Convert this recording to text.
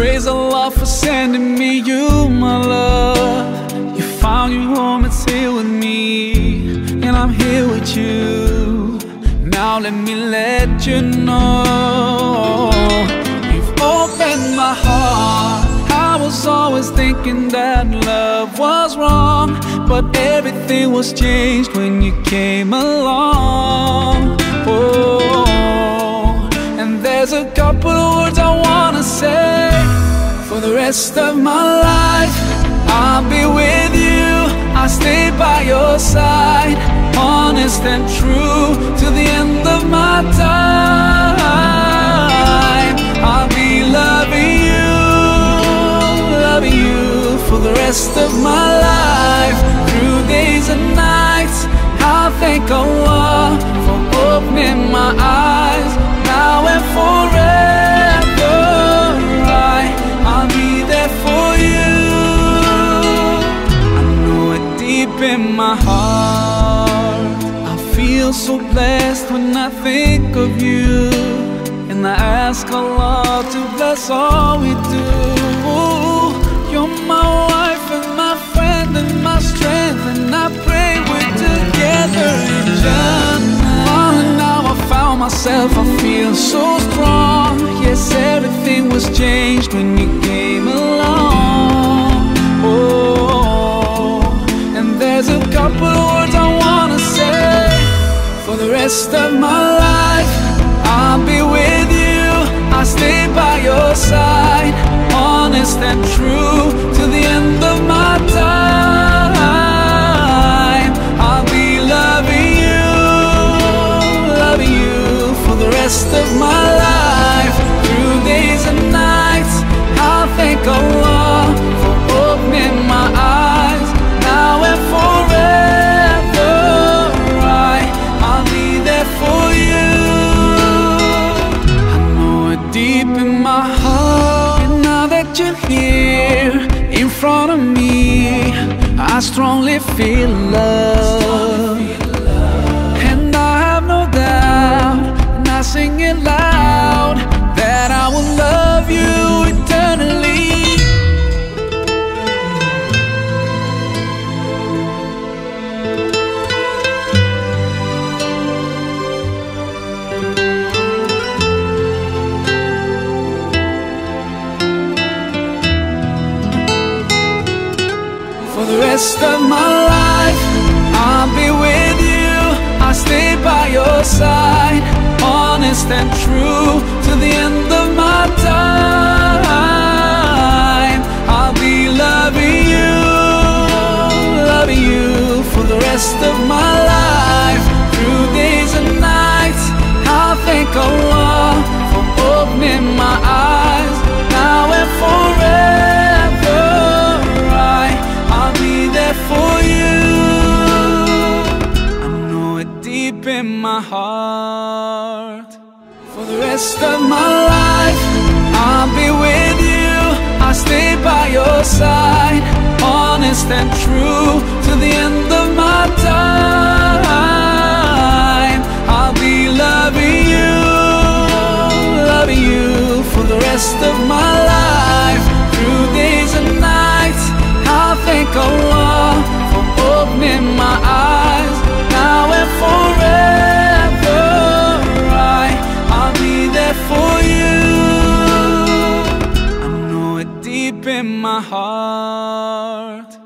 Praise Allah for sending me you, my love. You found your home, it's here with me, and I'm here with you. Now let me let you know you've opened my heart. I was always thinking that love was wrong, but everything was changed when you came along. Oh, and there's a couple of words I wanna say rest of my life. I'll be with you, I'll stay by your side, honest and true to the end of my time. I'll be loving you, loving you for the rest of my life, through days and nights. I'll thank Allah for opening my eyes my heart. I feel so blessed when I think of you. And I ask Allah to bless all we do. You're my wife and my friend and my strength. And I pray we're together in Jannah. Oh, now I found myself, I feel so strong. Yes, everything was changed when you rest of my life. I'll be with you, I'll stay by your side, honest and true to the end of my time. I'll be loving you, loving you for the rest of my life, here in front of me, I strongly feel love. And I have no doubt, and I sing it loud, the rest of my life, I'll be with you. I'll stay by your side, honest and true to the end of my time. I'll be loving you, loving you for the rest of my life, through days there for you. I know it deep in my heart. For the rest of my life, I'll be with you. I'll stay by your side, honest and true to the end of my time. Heart.